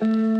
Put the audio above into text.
Bye.